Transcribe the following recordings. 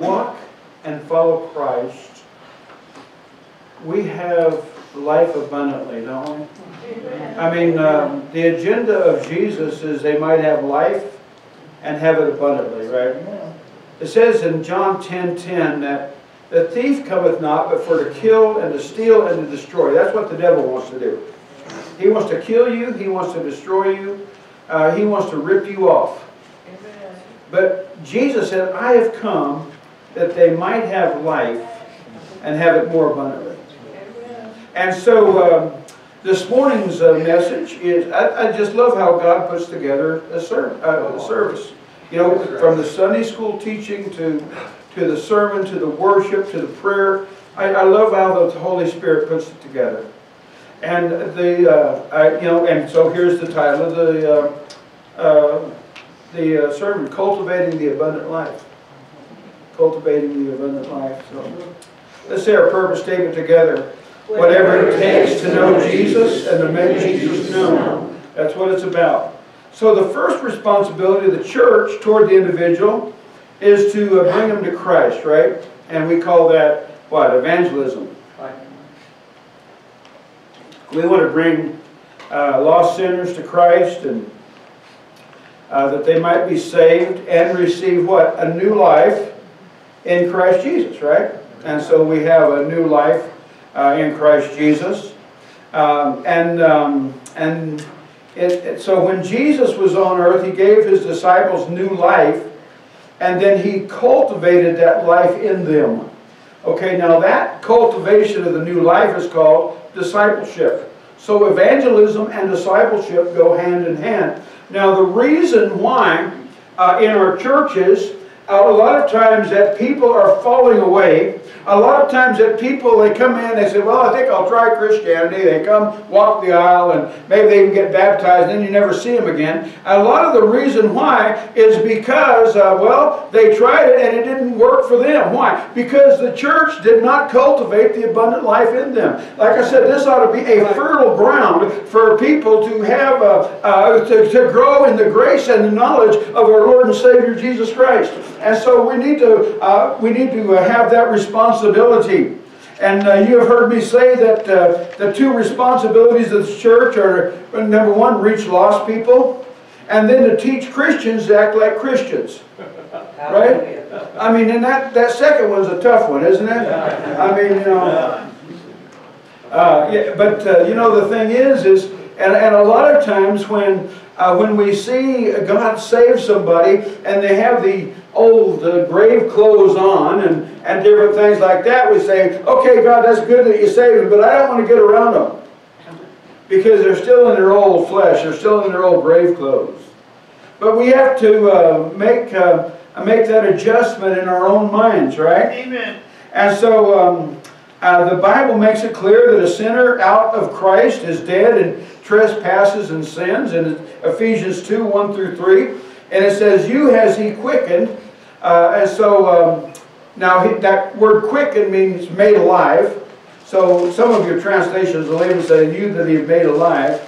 walk and follow Christ, we have life abundantly, don't we? Amen. I mean, um, the agenda of Jesus is they might have life and have it abundantly, right? It says in John 10:10 10, that the thief cometh not but for to kill and to steal and to destroy. That's what the devil wants to do. He wants to kill you. He wants to destroy you. Uh, he wants to rip you off. Amen. But Jesus said, I have come that they might have life and have it more abundantly. And so um, this morning's uh, message is, I, I, just love how God puts together a, ser uh, a service. You know, from the Sunday school teaching to, to the sermon, to the worship, to the prayer. I, I love how the Holy Spirit puts it together. And the, uh, I, you know, and so here's the title of the, uh, uh, the uh, sermon, Cultivating the Abundant Life. Cultivating the Abundant Life. So let's say our purpose statement together. Whatever it takes to know Jesus and to make Jesus known. That's what it's about. So the first responsibility of the church toward the individual is to bring them to Christ, right? And we call that, what, evangelism. We want to bring uh, lost sinners to Christ and uh, that they might be saved and receive what? A new life in Christ Jesus, right? And so we have a new life uh, in Christ Jesus. Um, and um, and it, it, so when Jesus was on earth, he gave his disciples new life, and then he cultivated that life in them. Okay, now that cultivation of the new life is called discipleship. So evangelism and discipleship go hand in hand. Now the reason why uh, in our churches, a lot of times that people are falling away a lot of times that people, they come in, they say, well, I think I'll try Christianity. They come, walk the aisle, and maybe they even get baptized, and then you never see them again. A lot of the reason why is because, uh, well, they tried it and it didn't work for them. Why? Because the church did not cultivate the abundant life in them. Like I said, this ought to be a fertile ground for people to have, uh, uh, to, to grow in the grace and the knowledge of our Lord and Savior Jesus Christ. And so we need to, uh, we need to uh, have that responsibility responsibility. And uh, you have heard me say that uh, the two responsibilities of the church are, number one, reach lost people, and then to teach Christians to act like Christians. Right? I mean, and that, that second one's a tough one, isn't it? I mean, you know. Uh, yeah, but, uh, you know, the thing is, is, and, and a lot of times when, uh, when we see God save somebody and they have the old uh, grave clothes on and, and different things like that, we say, okay, God, that's good that you saved them, but I don't want to get around them. Because they're still in their old flesh. They're still in their old grave clothes. But we have to uh, make, uh, make that adjustment in our own minds, right? Amen. And so um, uh, the Bible makes it clear that a sinner out of Christ is dead and trespasses and sins in Ephesians 2, 1 through 3. And it says, you has he quickened uh, and so um, now he, that word quicken means made alive. So some of your translations will even say, you that he made alive,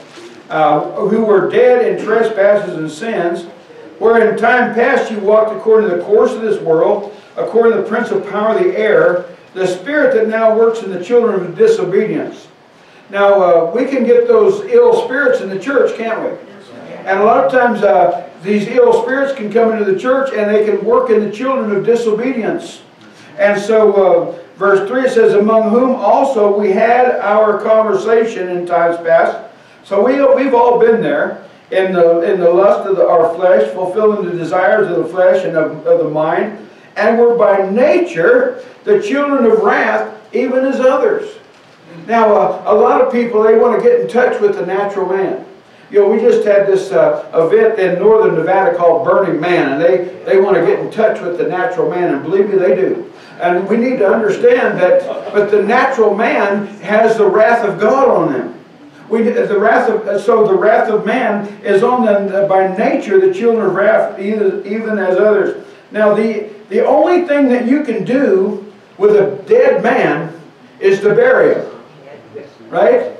uh, who were dead in trespasses and sins, where in time past you walked according to the course of this world, according to the prince of power of the air, the spirit that now works in the children of disobedience. Now, uh, we can get those ill spirits in the church, can't we? And a lot of times, uh, these ill spirits can come into the church and they can work in the children of disobedience. And so uh, verse 3 it says, Among whom also we had our conversation in times past. So we, we've all been there in the, in the lust of the, our flesh, fulfilling the desires of the flesh and of, of the mind. And we're by nature the children of wrath, even as others. Now, uh, a lot of people, they want to get in touch with the natural man. You know, we just had this uh, event in northern Nevada called Burning Man, and they, they want to get in touch with the natural man, and believe me, they do. And we need to understand that, but the natural man has the wrath of God on them. We, the wrath of, so the wrath of man is on them by nature, the children of wrath, even, even as others. Now, the, the only thing that you can do with a dead man is to bury him. Right?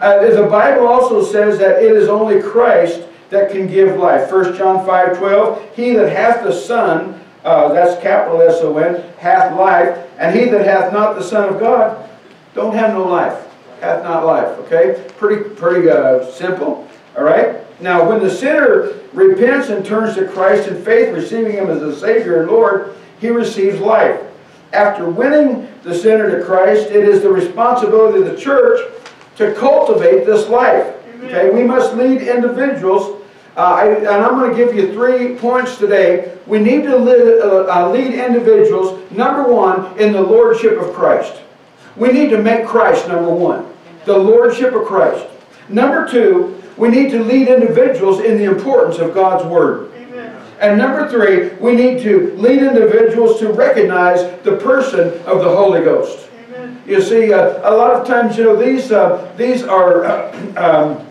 Uh, the Bible also says that it is only Christ that can give life. 1 John 5, 12, He that hath the Son, uh, that's capital S-O-N, hath life, and he that hath not the Son of God, don't have no life. Hath not life, okay? Pretty, pretty uh, simple, all right? Now, when the sinner repents and turns to Christ in faith, receiving Him as a Savior and Lord, he receives life. After winning the sinner to Christ, it is the responsibility of the church to cultivate this life. Okay, we must lead individuals. Uh, I, and I'm going to give you three points today. We need to lead, uh, uh, lead individuals, number one, in the Lordship of Christ. We need to make Christ number one. The Lordship of Christ. Number two, we need to lead individuals in the importance of God's Word. And number three, we need to lead individuals to recognize the person of the Holy Ghost. You see, uh, a lot of times, you know, these, uh, these are uh, um,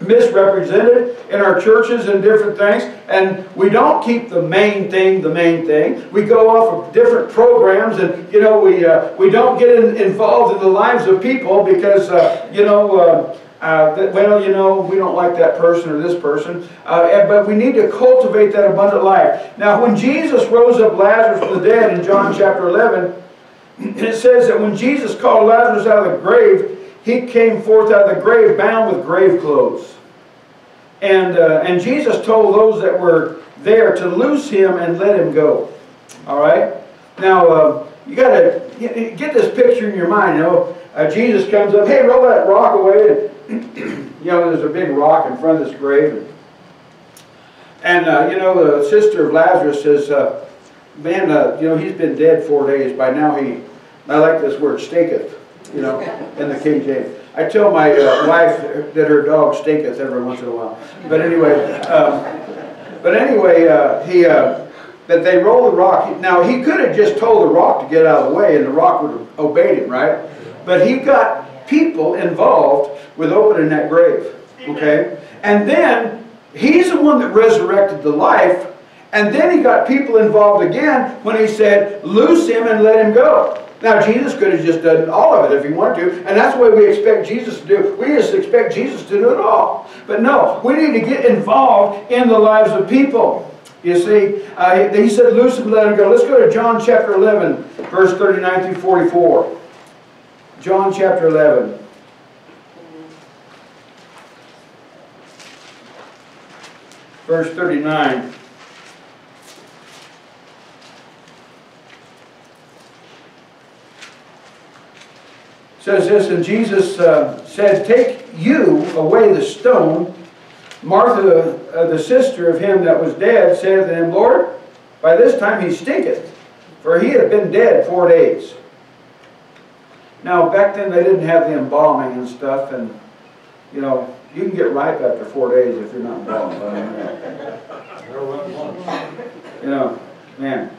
misrepresented in our churches and different things, and we don't keep the main thing the main thing. We go off of different programs, and, you know, we, uh, we don't get in, involved in the lives of people because, uh, you know, uh, uh, well, you know, we don't like that person or this person, uh, but we need to cultivate that abundant life. Now, when Jesus rose up Lazarus from the dead in John chapter 11, it says that when Jesus called Lazarus out of the grave, he came forth out of the grave bound with grave clothes. And, uh, and Jesus told those that were there to loose him and let him go. All right? Now, uh, you got to get this picture in your mind. You know, uh, Jesus comes up, hey, roll that rock away. And, you know, there's a big rock in front of this grave. And, uh, you know, the sister of Lazarus says, uh, man, uh, you know, he's been dead four days. By now he, I like this word, staketh, you know, in the King James. I tell my uh, wife that her dog staketh every once in a while. But anyway, um, but anyway, uh, he, uh, that they roll the rock. Now, he could have just told the rock to get out of the way and the rock would have obeyed him, right? But he got people involved with opening that grave, okay? And then, he's the one that resurrected the life, and then he got people involved again when he said, loose him and let him go. Now, Jesus could have just done all of it if he wanted to, and that's what we expect Jesus to do. We just expect Jesus to do it all. But no, we need to get involved in the lives of people. You see, uh, he said, loose him, and let him go. Let's go to John chapter 11, verse 39 through 44. John chapter 11. Verse 39. Says this, and Jesus uh, said, Take you away the stone. Martha, uh, the sister of him that was dead, said to him, Lord, by this time he stinketh, for he had been dead four days. Now, back then they didn't have the embalming and stuff, and, you know, you can get ripe after four days if you're not embalmed. you know, man.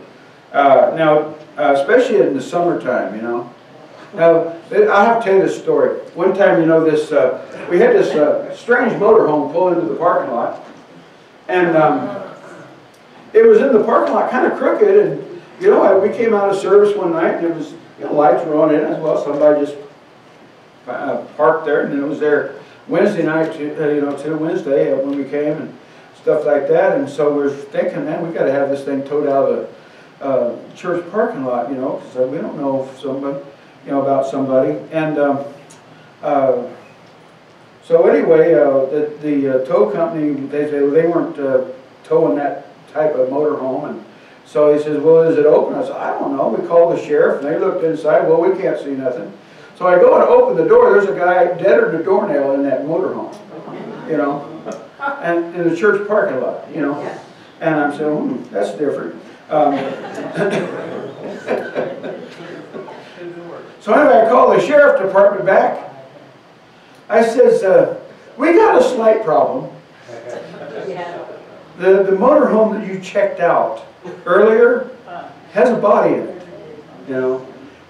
Uh, now, uh, especially in the summertime, you know. Now, I have to tell you this story. One time, you know, this uh, we had this uh, strange motorhome pull into the parking lot, and um, it was in the parking lot, kind of crooked. And you know, we came out of service one night, and it was you know, lights were on in as well. Somebody just uh, parked there, and it was there Wednesday night, uh, you know, to Wednesday uh, when we came and stuff like that. And so we're thinking, man, we got to have this thing towed out of the uh, church parking lot, you know, because we don't know if somebody you know, about somebody. And um, uh, so anyway, uh, the, the uh, tow company, they, they, they weren't uh, towing that type of motorhome. And So he says, well, is it open? I said, I don't know. We called the sheriff and they looked inside. Well, we can't see nothing. So I go and open the door. There's a guy deader than a doornail in that motorhome, you know, and in the church parking lot, you know. And I'm saying, hmm, that's different. Um, so anyway, I called the sheriff department back. I says, uh, we got a slight problem. The, the motorhome that you checked out earlier has a body in it, you know.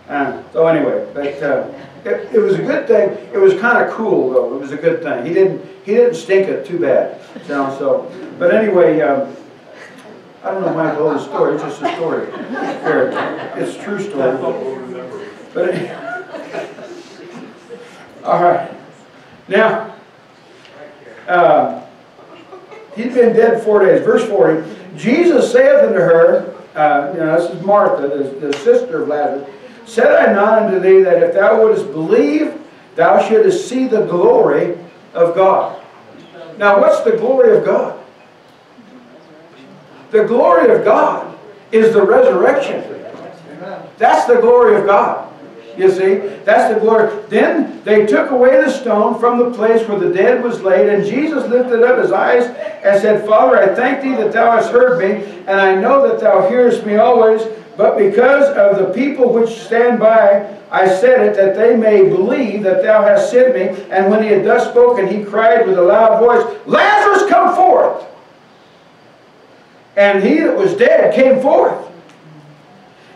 Uh, so anyway, but uh, it, it was a good thing. It was kind of cool though. It was a good thing. He didn't he didn't stink it too bad, you know. So, but anyway, um, I don't know why I told the story. It's just a story. Here, it's a true story. But all right, now. Uh, He'd been dead four days. Verse 40, Jesus saith unto her, uh, you know, this is Martha, the, the sister of Lazarus, Said I not unto thee that if thou wouldest believe, thou shouldest see the glory of God? Now, what's the glory of God? The glory of God is the resurrection. That's the glory of God. You see, that's the glory. Then they took away the stone from the place where the dead was laid, and Jesus lifted up his eyes and said, Father, I thank thee that thou hast heard me, and I know that thou hearest me always, but because of the people which stand by, I said it, that they may believe that thou hast sent me. And when he had thus spoken, he cried with a loud voice, Lazarus, come forth! And he that was dead came forth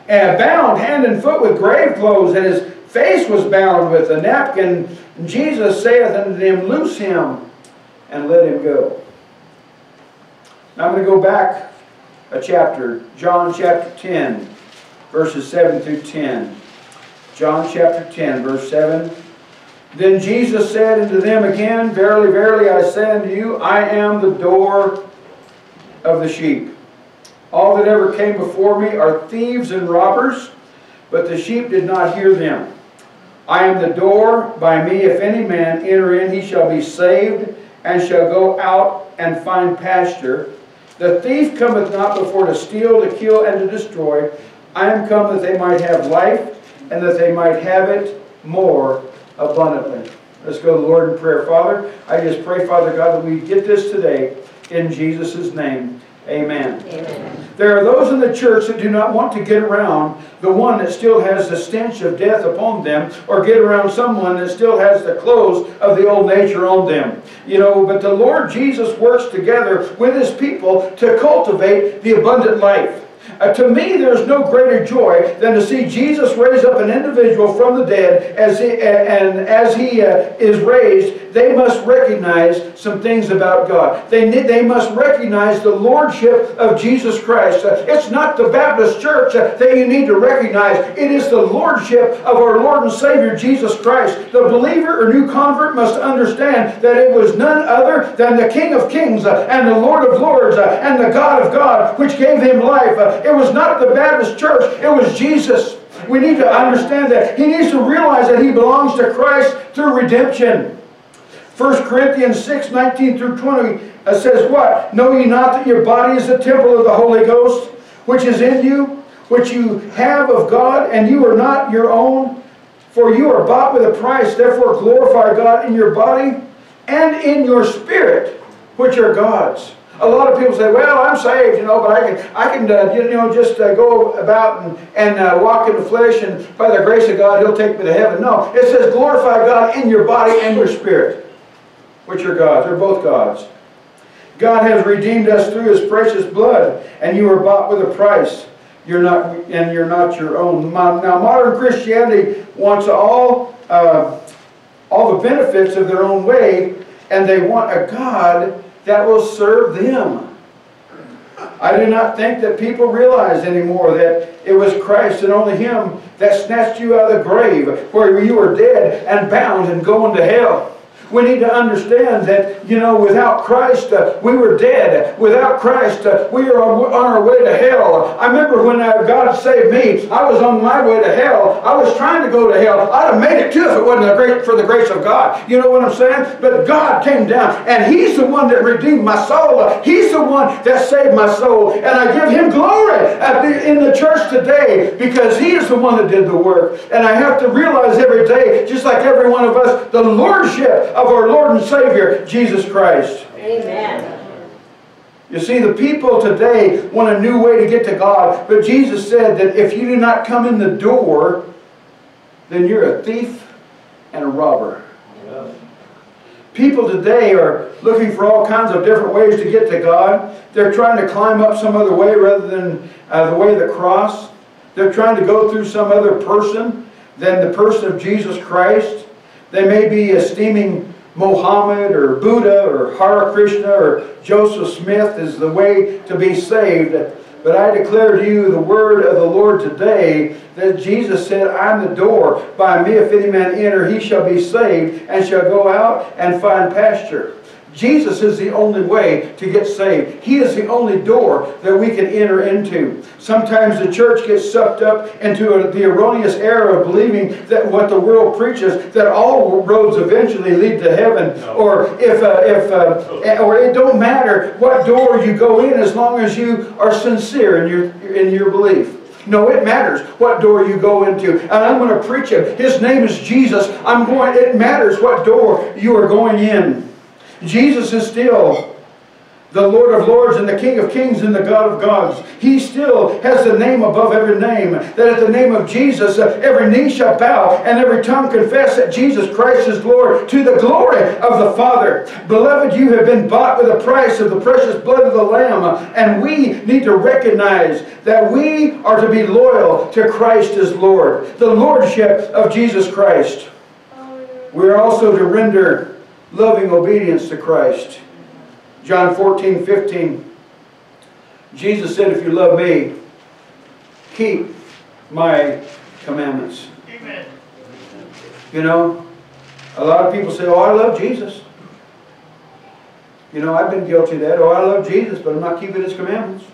Uh, bound hand and foot with grave clothes, and his face was bound with a napkin. And Jesus saith unto them, Loose him, and let him go. Now I'm going to go back a chapter, John chapter 10, verses 7 through 10. John chapter 10, verse 7. Then Jesus said unto them again, Verily, verily, I say unto you, I am the door of the sheep. All that ever came before me are thieves and robbers, but the sheep did not hear them. I am the door. By me, if any man enter in, he shall be saved, and shall go out and find pasture. The thief cometh not before to steal, to kill, and to destroy. I am come that they might have life, and that they might have it more abundantly. Let's go to the Lord in prayer. Father, I just pray, Father God, that we get this today in Jesus' name. Amen. Amen. There are those in the church that do not want to get around the one that still has the stench of death upon them, or get around someone that still has the clothes of the old nature on them. You know, but the Lord Jesus works together with his people to cultivate the abundant life. Uh, to me, there's no greater joy than to see Jesus raise up an individual from the dead, as he, and as he uh, is raised, they must recognize some things about God. They, they must recognize the lordship of Jesus Christ. It's not the Baptist church that you need to recognize. It is the lordship of our Lord and Savior Jesus Christ. The believer or new convert must understand that it was none other than the King of Kings and the Lord of Lords and the God of God which gave him life. It was not the Baptist church, it was Jesus. We need to understand that. He needs to realize that he belongs to Christ through redemption. 1 Corinthians 6, 19 through 20 uh, says what? Know ye not that your body is the temple of the Holy Ghost, which is in you, which you have of God, and you are not your own? For you are bought with a price, therefore glorify God in your body and in your spirit, which are God's. A lot of people say, well, I'm saved, you know, but I can, I can uh, you know, just uh, go about and, and uh, walk in the flesh, and by the grace of God, He'll take me to heaven. No, it says glorify God in your body and your spirit, which are God's. They're both God's. God has redeemed us through His precious blood, and you were bought with a price. You're not, and you're not your own. Now, modern Christianity wants all, uh, all the benefits of their own way, and they want a God that will serve them. I do not think that people realize anymore that it was Christ and only Him that snatched you out of the grave where you were dead and bound and going to hell. We need to understand that, you know, without Christ, uh, we were dead. Without Christ, uh, we are on our way to hell. I remember when uh, God saved me, I was on my way to hell. I was trying to go to hell. I'd have made it too if it wasn't great, for the grace of God. You know what I'm saying? But God came down, and He's the one that redeemed my soul. He's the one that saved my soul. And I give Him glory in the church today because He is the one that did the work. And I have to realize every day, just like every one of us, the lordship of our Lord and Savior, Jesus Christ. Amen. You see, the people today want a new way to get to God, but Jesus said that if you do not come in the door, then you're a thief and a robber. People today are looking for all kinds of different ways to get to God. They're trying to climb up some other way rather than uh, the way of the cross. They're trying to go through some other person than the person of Jesus Christ. They may be esteeming Mohammed or Buddha or Hare Krishna or Joseph Smith as the way to be saved. But I declare to you the word of the Lord today that Jesus said, I'm the door. By me, if any man enter, he shall be saved and shall go out and find pasture. Jesus is the only way to get saved. He is the only door that we can enter into. Sometimes the church gets sucked up into a, the erroneous error of believing that what the world preaches, that all roads eventually lead to heaven. No. Or if, uh, if uh, or it don't matter what door you go in as long as you are sincere in your, in your belief. No, it matters what door you go into. And I'm going to preach him. His name is Jesus. I'm going, it matters what door you are going in. Jesus is still the Lord of lords and the King of kings and the God of gods. He still has the name above every name. That at the name of Jesus, uh, every knee shall bow and every tongue confess that Jesus Christ is Lord to the glory of the Father. Beloved, you have been bought with a price of the precious blood of the Lamb. And we need to recognize that we are to be loyal to Christ as Lord. The Lordship of Jesus Christ. We are also to render loving obedience to Christ. John 14, 15. Jesus said, if you love me, keep my commandments. Amen. You know, a lot of people say, oh, I love Jesus. You know, I've been guilty of that. Oh, I love Jesus, but I'm not keeping his commandments.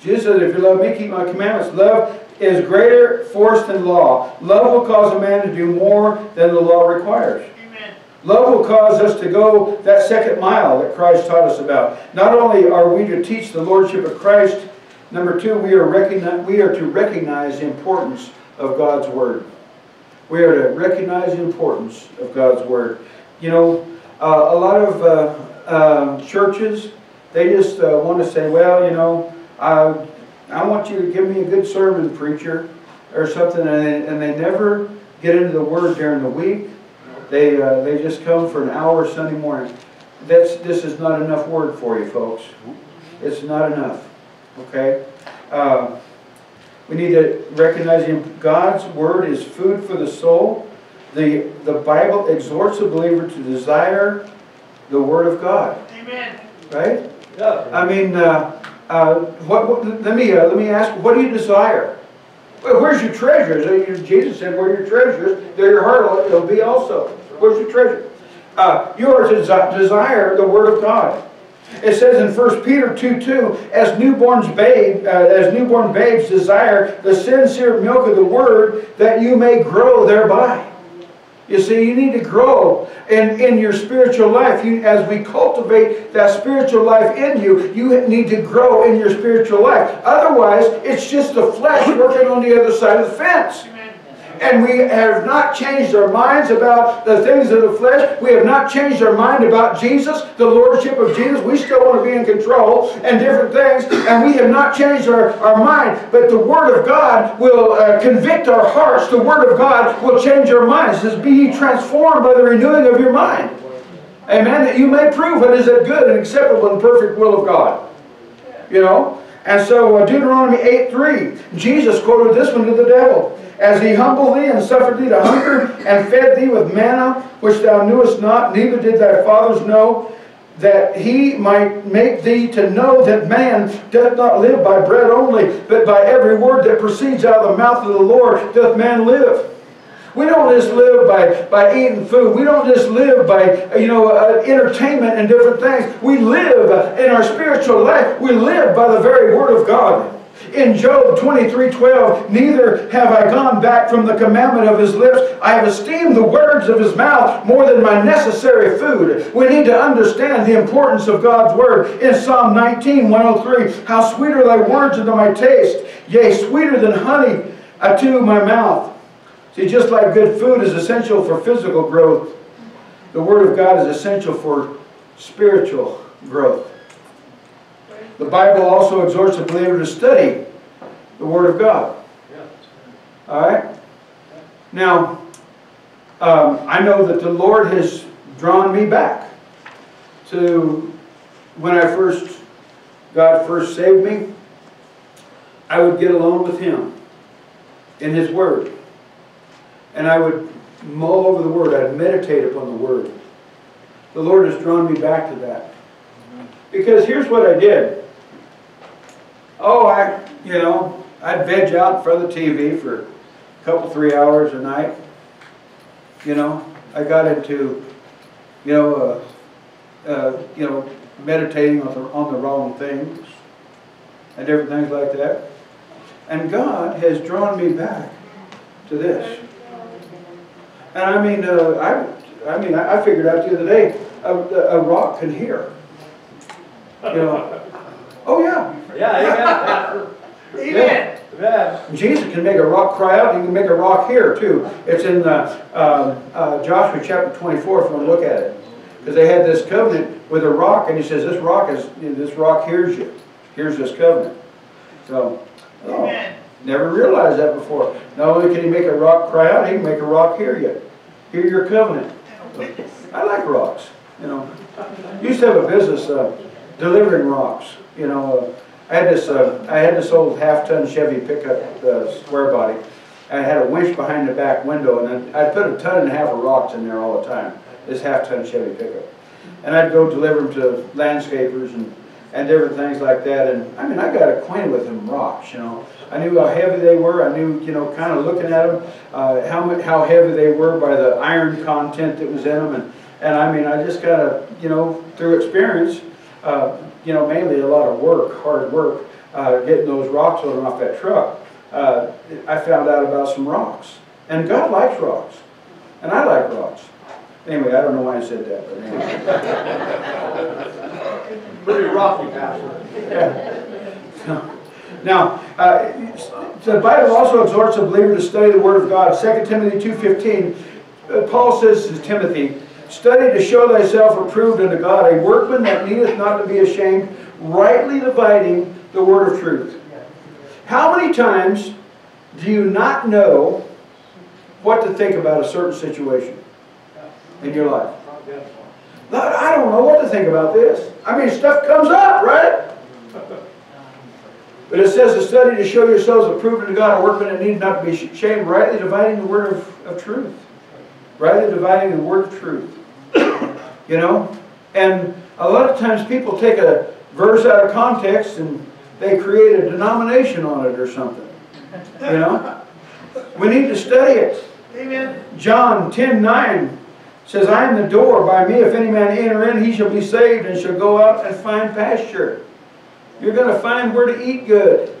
Jesus said, if you love me, keep my commandments. Love is greater force than law. Love will cause a man to do more than the law requires. Love will cause us to go that second mile that Christ taught us about. Not only are we to teach the Lordship of Christ, number two, we are, we are to recognize the importance of God's Word. We are to recognize the importance of God's Word. You know, uh, a lot of uh, uh, churches, they just uh, want to say, well, you know, I, I want you to give me a good sermon, preacher, or something, and they, and they never get into the Word during the week they, uh, they just come for an hour Sunday morning. That's, this is not enough word for you, folks. It's not enough. Okay? Uh, we need to recognize him. God's word is food for the soul. The, the Bible exhorts the believer to desire the word of God. Amen. Right? Yeah. I mean, uh, uh, what, what, let me uh, let me ask. What do you desire? Well, where's your treasures? Jesus said, "Where your treasures, there your heart will be also." Where's your treasure? Uh, you are to desire the Word of God. It says in 1 Peter 2, 2, as newborns babe, uh, as newborn babes desire the sincere milk of the Word, that you may grow thereby. You see, you need to grow in, in your spiritual life. You, as we cultivate that spiritual life in you, you need to grow in your spiritual life. Otherwise, it's just the flesh working on the other side of the fence and we have not changed our minds about the things of the flesh. We have not changed our mind about Jesus, the Lordship of Jesus. We still want to be in control and different things, and we have not changed our, our mind. But the Word of God will uh, convict our hearts. The Word of God will change our minds. It says, Be ye transformed by the renewing of your mind. Amen. That you may prove what is that good and acceptable and perfect will of God. You know? And so uh, Deuteronomy 8 3, Jesus quoted this one to the devil. As he humbled thee and suffered thee to hunger and fed thee with manna, which thou knewest not, neither did thy fathers know, that he might make thee to know that man doth not live by bread only, but by every word that proceeds out of the mouth of the Lord doth man live. We don't just live by, by eating food. We don't just live by, you know, uh, entertainment and different things. We live in our spiritual life. We live by the very Word of God. In Job 23, 12, neither have I gone back from the commandment of his lips. I have esteemed the words of his mouth more than my necessary food. We need to understand the importance of God's word. In Psalm 19, 103, how sweet are thy words unto my taste, yea, sweeter than honey unto my mouth. See, just like good food is essential for physical growth, the Word of God is essential for spiritual growth. The Bible also exhorts the believer to study the Word of God. All right? Now, um, I know that the Lord has drawn me back to when I first, God first saved me, I would get alone with Him in His Word. And I would mull over the Word, I'd meditate upon the Word. The Lord has drawn me back to that. Because here's what I did. Oh, I, you know, I'd veg out in front of the TV for a couple, three hours a night. You know, I got into, you know, uh, uh, you know, meditating on the, on the wrong things and different things like that. And God has drawn me back to this. And I mean, uh, I, I mean, I, figured out the other day, a, a rock can hear. You know, oh yeah, Yeah, yeah. amen. Jesus can make a rock cry out, and he can make a rock hear too. It's in uh, um, uh, Joshua chapter 24 if you want to look at it. Because they had this covenant with a rock, and he says, this rock is, this rock hears you. Here's this covenant. So, oh, never realized that before. Not only can he make a rock cry out, he can make a rock hear you. Hear your covenant. I like rocks, you know. Used to have a business uh, delivering rocks, you know. I had this, uh, I had this old half-ton Chevy pickup, uh, square body. I had a winch behind the back window, and I'd put a ton and a half of rocks in there all the time. This half-ton Chevy pickup, and I'd go deliver them to landscapers and and different things like that. And I mean, I got acquainted with them rocks, you know. I knew how heavy they were. I knew, you know, kind of looking at them, uh, how how heavy they were by the iron content that was in them. And and I mean, I just kind of, you know, through experience. Uh, you know, mainly a lot of work, hard work, uh, getting those rocks on and off that truck, uh, I found out about some rocks. And God likes rocks. And I like rocks. Anyway, I don't know why I said that, but anyway. Pretty rocky, Pastor. Yeah. Now, uh, the Bible also exhorts a believer to study the Word of God. 2 Timothy 2.15, uh, Paul says to Timothy, Study to show thyself approved unto God, a workman that needeth not to be ashamed, rightly dividing the word of truth. How many times do you not know what to think about a certain situation in your life? I don't know what to think about this. I mean, stuff comes up, right? But it says to study to show yourselves approved unto God, a workman that need not to be ashamed, rightly dividing the word of, of truth. Rightly dividing the word of truth. You know? And a lot of times people take a verse out of context and they create a denomination on it or something. You know? We need to study it. Amen. John 10 9 says, I am the door. By me, if any man enter in, he shall be saved and shall go out and find pasture. You're going to find where to eat good.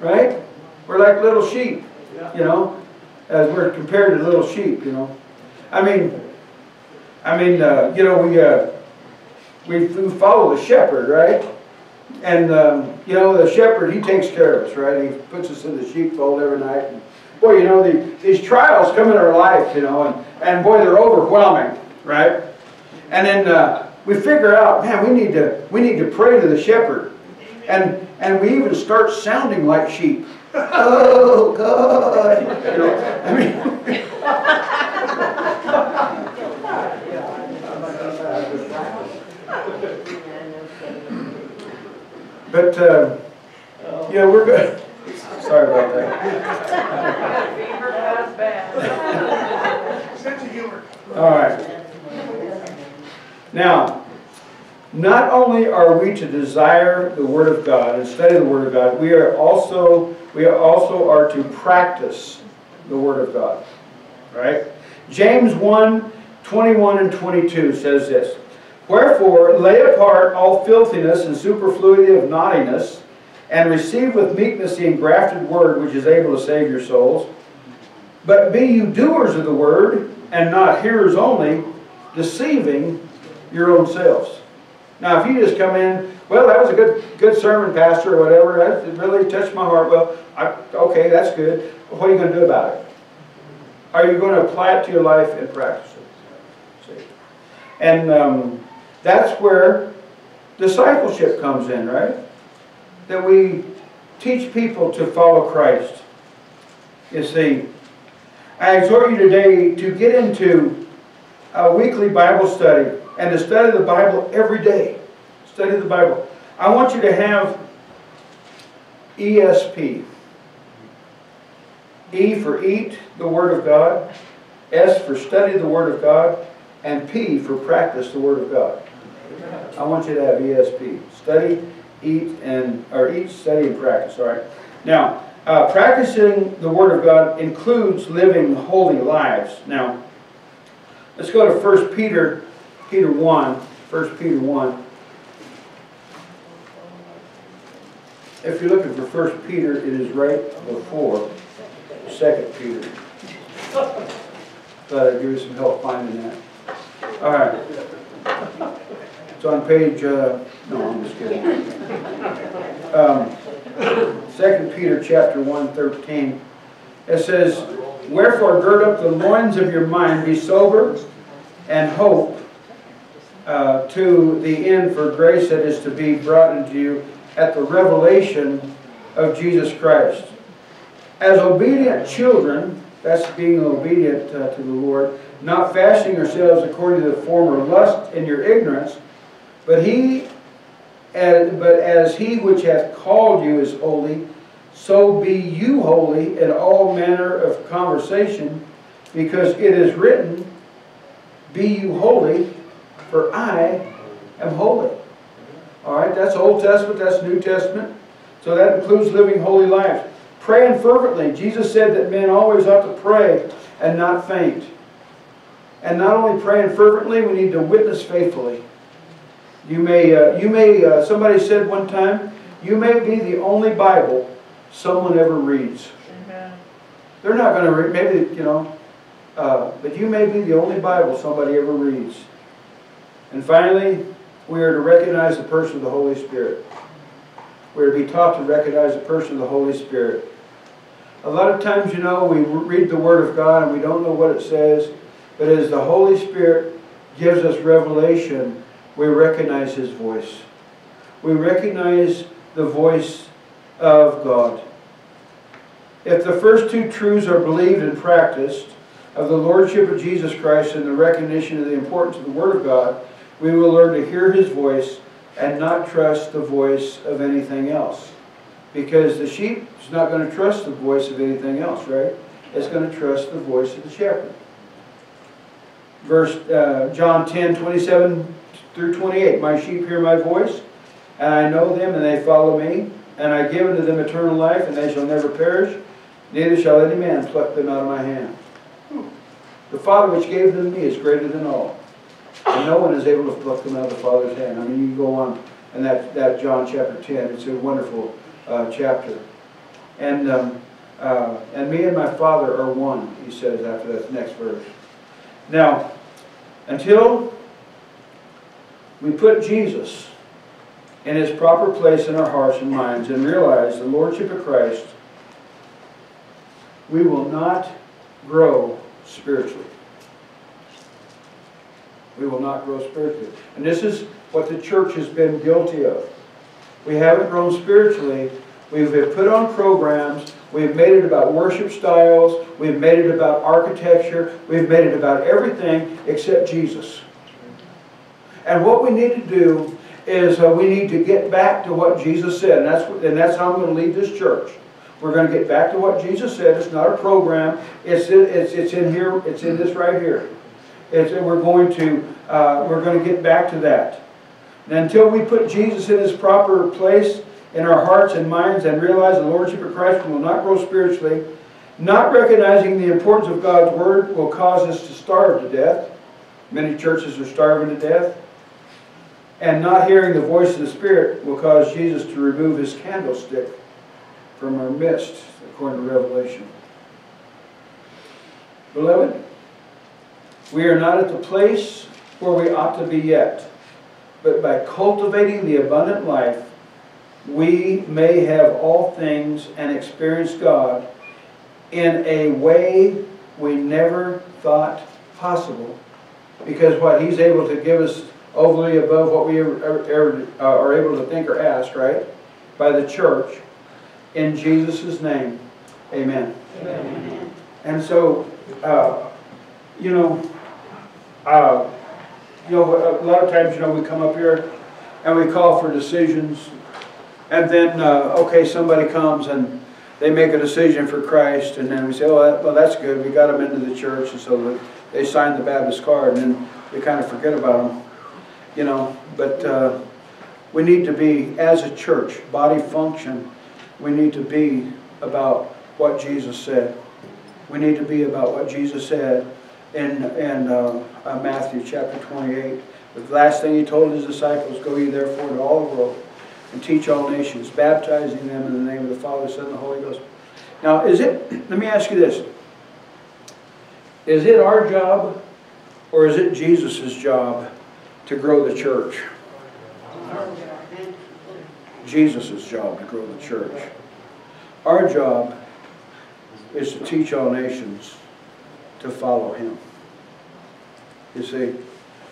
Right? We're like little sheep, you know, as we're compared to little sheep, you know. I mean, I mean, uh, you know, we, uh, we, we follow the shepherd, right? And, um, you know, the shepherd, he takes care of us, right? He puts us in the sheepfold every night. And, boy, you know, the, these trials come in our life, you know, and, and boy, they're overwhelming, right? And then uh, we figure out, man, we need to we need to pray to the shepherd, and and we even start sounding like sheep. oh God, you know, I mean. But, uh, yeah, we're good. Sorry about that. Sense of humor. All right. Now, not only are we to desire the Word of God and study the Word of God, we are also we are also are to practice the Word of God. Right? James 1 21 and 22 says this Wherefore, lay apart all filthiness and superfluity of naughtiness, and receive with meekness the engrafted word which is able to save your souls. But be you doers of the word, and not hearers only, deceiving your own selves. Now, if you just come in, well, that was a good good sermon, Pastor, or whatever, that really touched my heart. Well, I, okay, that's good. What are you going to do about it? Are you going to apply it to your life and practice it? See? And um, that's where discipleship comes in, right? That we teach people to follow Christ. You see, I exhort you today to get into a weekly Bible study and to study the Bible every day. Study the Bible. I want you to have ESP. E for eat the Word of God, S for study the Word of God, and P for practice the Word of God. I want you to have ESP. Study, eat, and or eat, study, and practice. All right. Now, uh, practicing the Word of God includes living holy lives. Now, let's go to 1 Peter, Peter 1, 1 Peter 1. If you're looking for 1 Peter, it is right before 2 Peter. Thought I'd give you some help finding that. All right. It's on page, uh, no, I'm just kidding. Um, 2 Peter chapter 1, 13. It says, Wherefore gird up the loins of your mind, be sober, and hope uh, to the end for grace that is to be brought into you at the revelation of Jesus Christ. As obedient children, that's being obedient uh, to the Lord, not fashioning yourselves according to the former lust in your ignorance, but he, but as he which hath called you is holy, so be you holy in all manner of conversation, because it is written, Be you holy, for I am holy. All right, that's Old Testament, that's New Testament. So that includes living holy lives. Praying fervently. Jesus said that men always ought to pray and not faint. And not only praying fervently, we need to witness faithfully. You may, uh, you may uh, somebody said one time, you may be the only Bible someone ever reads. Amen. They're not going to read, maybe, you know, uh, but you may be the only Bible somebody ever reads. And finally, we are to recognize the person of the Holy Spirit. We're to be taught to recognize the person of the Holy Spirit. A lot of times, you know, we read the Word of God and we don't know what it says, but as the Holy Spirit gives us revelation, we recognize His voice. We recognize the voice of God. If the first two truths are believed and practiced, of the Lordship of Jesus Christ and the recognition of the importance of the Word of God, we will learn to hear His voice and not trust the voice of anything else. Because the sheep is not going to trust the voice of anything else, right? It's going to trust the voice of the shepherd. Verse uh, John 10, 27 through 28. My sheep hear my voice, and I know them, and they follow me. And I give unto them eternal life, and they shall never perish, neither shall any man pluck them out of my hand. The Father which gave them to me is greater than all. And no one is able to pluck them out of the Father's hand. I mean, you can go on in that, that John chapter 10. It's a wonderful uh, chapter. And, um, uh, and me and my Father are one, he says after that next verse. Now, until we put Jesus in his proper place in our hearts and minds and realize the Lordship of Christ, we will not grow spiritually. We will not grow spiritually. And this is what the church has been guilty of. We haven't grown spiritually. We've put on programs. We've made it about worship styles. We've made it about architecture. We've made it about everything except Jesus. And what we need to do is uh, we need to get back to what Jesus said. And that's, and that's how I'm going to lead this church. We're going to get back to what Jesus said. It's not a program. It's in, it's, it's in here. It's in this right here. It's, and we're going to uh, we're going to get back to that. And until we put Jesus in his proper place in our hearts and minds and realize the Lordship of Christ, will not grow spiritually. Not recognizing the importance of God's Word will cause us to starve to death. Many churches are starving to death. And not hearing the voice of the Spirit will cause Jesus to remove his candlestick from our midst, according to Revelation. Beloved, we are not at the place where we ought to be yet, but by cultivating the abundant life, we may have all things and experience God in a way we never thought possible. Because what He's able to give us overly above what we uh, are able to think or ask, right? By the church. In Jesus' name, amen. Amen. And so, uh, you know, uh, you know, a lot of times, you know, we come up here and we call for decisions, and then, uh, okay, somebody comes and they make a decision for Christ, and then we say, oh, well, that's good, we got them into the church, and so they sign the Baptist card, and then we kind of forget about them, you know, but uh, we need to be, as a church, body function, we need to be about what Jesus said. We need to be about what Jesus said in, in uh, uh, Matthew chapter 28. The last thing he told his disciples, Go ye therefore to all the world and teach all nations, baptizing them in the name of the Father, Son, and the Holy Ghost. Now, is it, let me ask you this. Is it our job or is it Jesus' job to grow the church? Jesus' job to grow the church. Our job is to teach all nations to follow him. You see,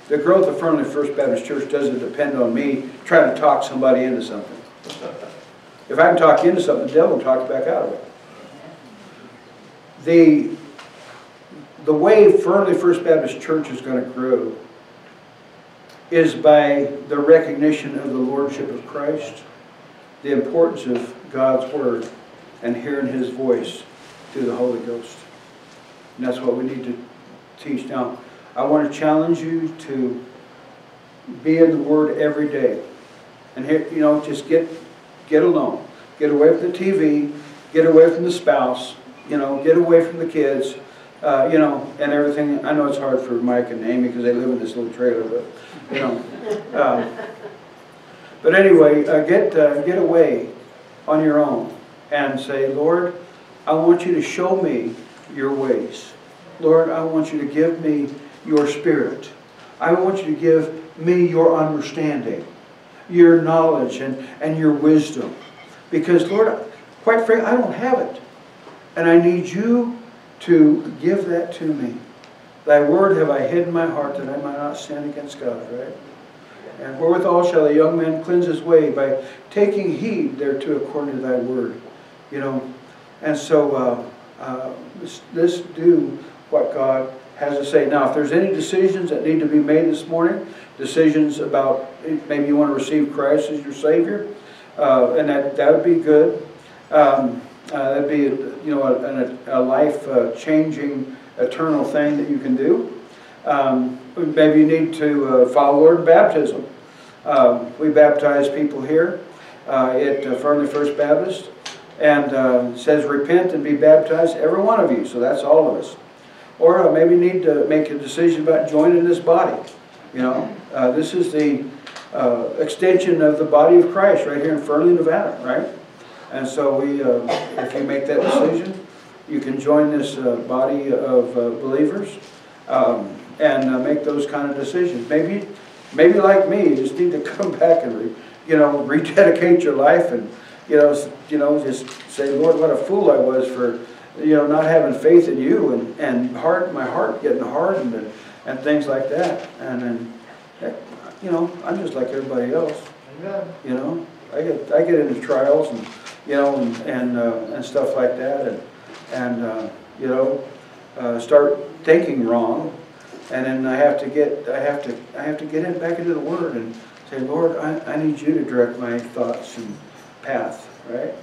the growth of Fernley First Baptist Church doesn't depend on me trying to talk somebody into something. If I can talk you into something, the devil will talk back out of it. The, the way Fernley First Baptist Church is going to grow is by the recognition of the Lordship of Christ, the importance of God's Word, and hearing His voice through the Holy Ghost. And that's what we need to teach. Now, I want to challenge you to be in the Word every day. And here, you know, just get get alone. Get away from the TV, get away from the spouse, you know, get away from the kids, uh, you know, and everything. I know it's hard for Mike and Amy because they live in this little trailer, but, you know. Um, but anyway, uh, get, uh, get away on your own and say, Lord, I want you to show me your ways. Lord, I want you to give me your spirit. I want you to give me your understanding, your knowledge, and, and your wisdom. Because, Lord, quite frankly, I don't have it. And I need you to give that to me. Thy word have I hid in my heart that I might not sin against God, right? And wherewithal shall a young man cleanse his way by taking heed thereto according to thy word. You know, and so uh, uh, let's, let's do what God has to say. Now, if there's any decisions that need to be made this morning, decisions about maybe you want to receive Christ as your Savior, uh, and that that would be good. Um, uh, that'd be you know a, a, a life-changing, eternal thing that you can do. Um, maybe you need to uh, follow Lord baptism. Um, we baptize people here uh, at uh, Fernley First Baptist, and uh, says repent and be baptized, every one of you. So that's all of us. Or maybe need to make a decision about joining this body. You know, uh, this is the uh, extension of the body of Christ right here in Fernley, Nevada, right? And so we, uh, if you make that decision, you can join this uh, body of uh, believers um, and uh, make those kind of decisions. Maybe, maybe like me, you just need to come back and, you know, rededicate your life and, you know, you know, just say, Lord, what a fool I was for, you know, not having faith in you and, and heart, my heart getting hardened and, and things like that. And then, you know, I'm just like everybody else. Amen. You know, I get I get into trials and you know and and, uh, and stuff like that and and uh, you know uh, start thinking wrong, and then I have to get I have to I have to get in back into the Word and say, Lord, I, I need you to direct my thoughts and path. Right?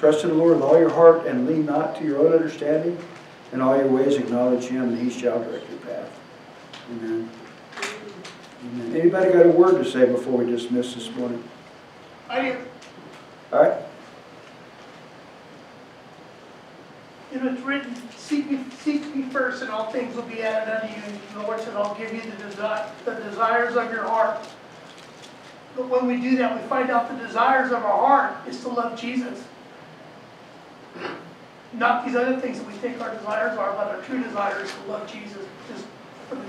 Trust in the Lord with all your heart and lean not to your own understanding. In all your ways acknowledge Him, and He shall direct your path. Amen. Amen. Anybody got a word to say before we dismiss this morning? I do. All right? You know, it's written, seek me, seek me first and all things will be added unto you. The Lord said, I'll give you the desire, the desires of your heart. But when we do that, we find out the desires of our heart is to love Jesus. Not these other things that we think our desires are, but our true desire is to love Jesus. Just for the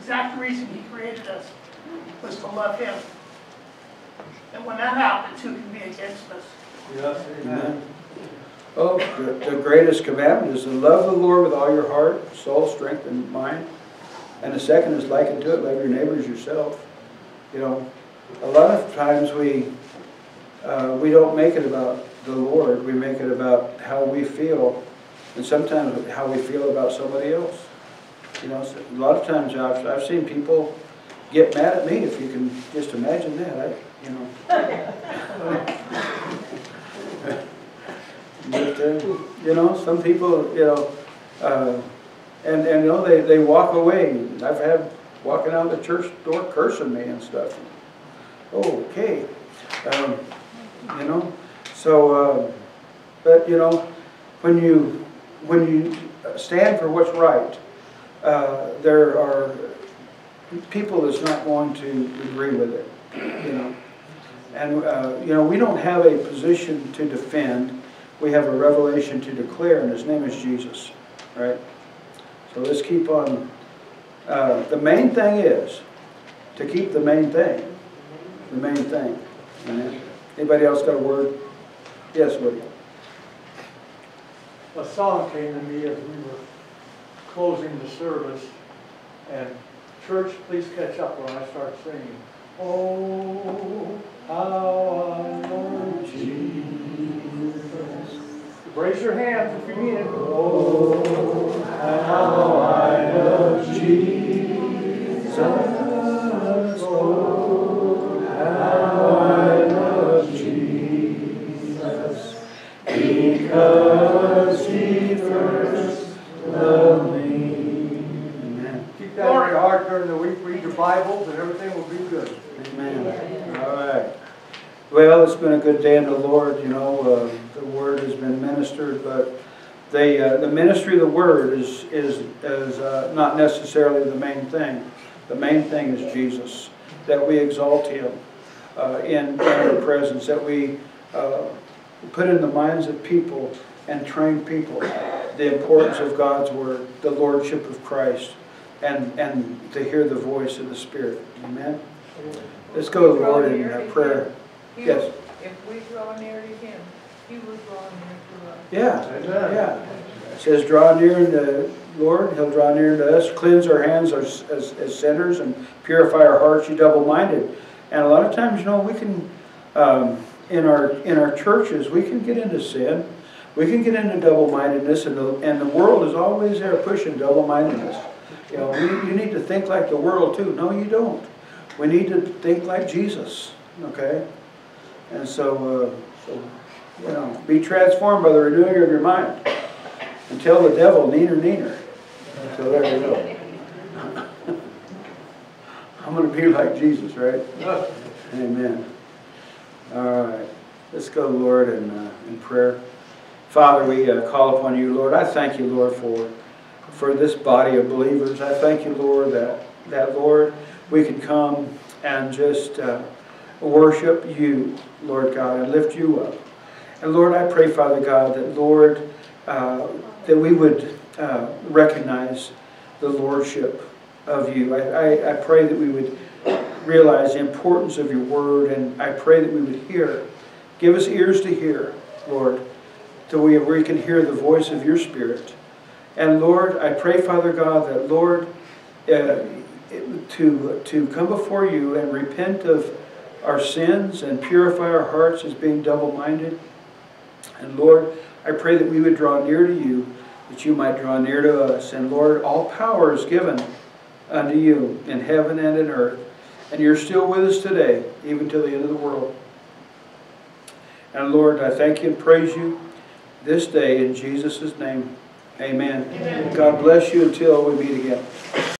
exact reason he created us, was to love him. And when that happens, who can be against us? Yes, Amen. Oh, the, the greatest commandment is to love the Lord with all your heart, soul, strength, and mind. And the second is like unto it, love your neighbors yourself. You know, a lot of times we, uh, we don't make it about the Lord, we make it about how we feel, and sometimes how we feel about somebody else. You know, a lot of times I've, I've seen people get mad at me, if you can just imagine that, I, you know. But, uh, you know, some people, you know, uh, and, and, you know, they, they walk away. I've had walking out the church door cursing me and stuff. Okay, um, you know, so, uh, but, you know, when you, when you stand for what's right, uh, there are people that's not going to agree with it, you know. And, uh, you know, we don't have a position to defend, we have a revelation to declare, and his name is Jesus, right? So let's keep on. Uh, the main thing is to keep the main thing, the main thing. Amen. Anybody else got a word? Yes, William. A song came to me as we were closing the service, and church, please catch up when I start singing. Oh, how I love Jesus. Raise your hands if you mean it. Oh, how I love Jesus. Your Bibles, and everything will be good. Amen. All right. Well, it's been a good day in the Lord, you know, uh, the word has been ministered, but the, uh, the ministry of the word is, is, is uh, not necessarily the main thing. The main thing is Jesus, that we exalt him uh, in, in our presence, that we uh, put in the minds of people and train people the importance of God's word, the lordship of Christ, and, and to hear the voice of the Spirit. Amen? Let's go to the Lord in uh, prayer. He Yes. If we draw near to him, he will draw near to us. Yeah, Amen. yeah. It says, draw near to the Lord, he'll draw near to us, cleanse our hands as, as as sinners, and purify our hearts, you double-minded. And a lot of times, you know, we can, um, in our, in our churches, we can get into sin. We can get into double-mindedness, and the, and the world is always there pushing double-mindedness. You know, we, you need to think like the world too. No, you don't. We need to think like Jesus, okay? And so, uh, so, you know, be transformed by the renewing of your mind. And tell the devil, neener, neener. So there you go. I'm gonna be like Jesus, right? Amen. All right, let's go, Lord, in, uh, in prayer. Father, we uh, call upon you, Lord. I thank you, Lord, for, for this body of believers. I thank you, Lord, that, that, Lord, we can come and just uh, worship you, Lord God, and lift you up. And Lord, I pray, Father God, that, Lord, uh, that we would uh, recognize the lordship of you. I, I, I pray that we would realize the importance of your word, and I pray that we would hear. Give us ears to hear, Lord, till we, we can hear the voice of your Spirit. And Lord, I pray, Father God, that, Lord, uh, to, to come before you and repent of our sins and purify our hearts as being double-minded. And Lord, I pray that we would draw near to you, that you might draw near to us. And Lord, all power is given unto you in heaven and in earth. And you're still with us today, even till the end of the world. And Lord, I thank you and praise you this day in Jesus' name. Amen. Amen. God bless you until we meet again.